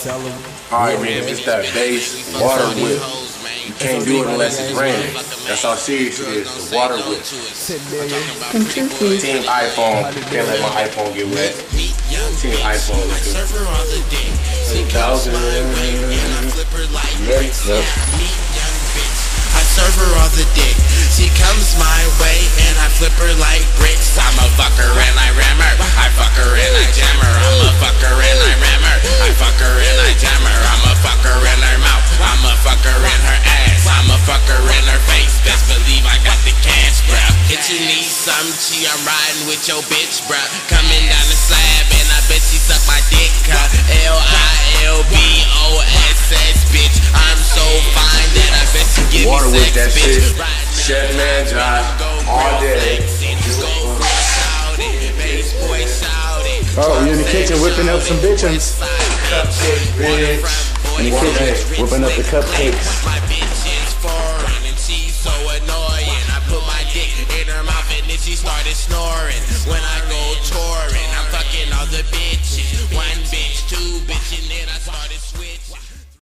Tell them. Alright, man, it's that bass water whip. You can't do it unless it's raining. That's how serious it is. The water whip. Team iPhone. Can't let my iPhone get wet. Team iPhone. nigga. Thousand. Next up. I serve her all the dick. She comes my way and I flip her like bricks. I'm a fucker and I ram her. I bruh. Hit your knee, some chi. I'm riding with your bitch, bruh. Coming down the slab and I bet she suck my dick, huh? L I L B O S S, bitch. I'm so fine that I bet you give Water me whip sex, that bitch. shit. Chef man job. All day. Oh, you in the kitchen whipping up some bitches. Cupcake, bitch. In the kitchen whipping up the cupcakes. She started snoring. When I go touring, I'm fucking all the bitches. One